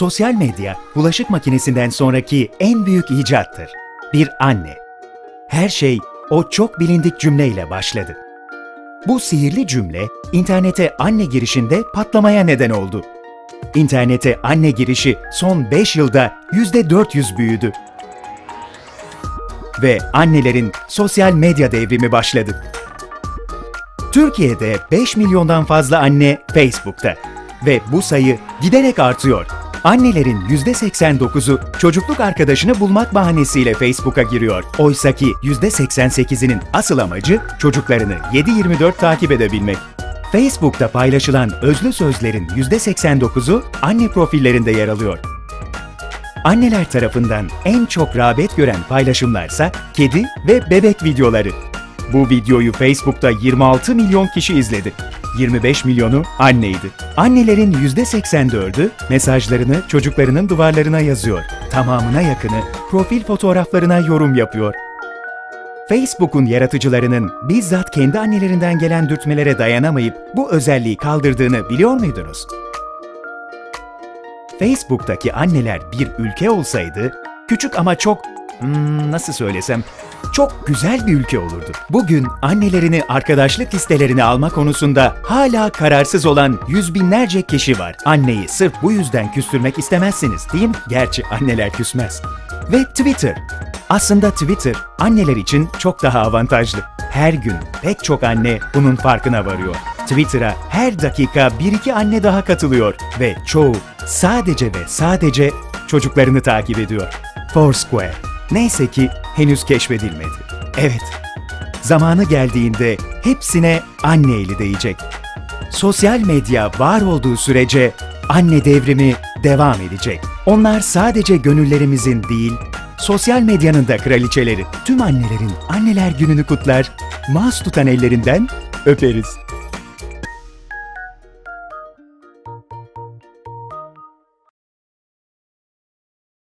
Sosyal medya, bulaşık makinesinden sonraki en büyük icattır. Bir anne. Her şey o çok bilindik cümleyle başladı. Bu sihirli cümle, internete anne girişinde patlamaya neden oldu. İnternete anne girişi son 5 yılda %400 büyüdü. Ve annelerin sosyal medya devrimi başladı. Türkiye'de 5 milyondan fazla anne Facebook'ta ve bu sayı giderek artıyor. Annelerin %89'u çocukluk arkadaşını bulmak bahanesiyle Facebook'a giriyor. Oysaki %88'inin asıl amacı çocuklarını 7-24 takip edebilmek. Facebook'ta paylaşılan özlü sözlerin %89'u anne profillerinde yer alıyor. Anneler tarafından en çok rağbet gören paylaşımlarsa kedi ve bebek videoları. Bu videoyu Facebook'ta 26 milyon kişi izledi. 25 milyonu anneydi. Annelerin %84'ü mesajlarını çocuklarının duvarlarına yazıyor. Tamamına yakını profil fotoğraflarına yorum yapıyor. Facebook'un yaratıcılarının bizzat kendi annelerinden gelen dürtmelere dayanamayıp bu özelliği kaldırdığını biliyor muydunuz? Facebook'taki anneler bir ülke olsaydı, küçük ama çok, hmm, nasıl söylesem, çok güzel bir ülke olurdu. Bugün annelerini arkadaşlık listelerine alma konusunda hala kararsız olan yüz binlerce kişi var. Anneyi sırf bu yüzden küstürmek istemezsiniz değil mi? Gerçi anneler küsmez. Ve Twitter. Aslında Twitter anneler için çok daha avantajlı. Her gün pek çok anne bunun farkına varıyor. Twitter'a her dakika bir iki anne daha katılıyor ve çoğu sadece ve sadece çocuklarını takip ediyor. Foursquare. Neyse ki henüz keşfedilmedi. Evet, zamanı geldiğinde hepsine anne eli değecek. Sosyal medya var olduğu sürece anne devrimi devam edecek. Onlar sadece gönüllerimizin değil, sosyal medyanın da kraliçeleri. Tüm annelerin anneler gününü kutlar, mas tutan ellerinden öperiz.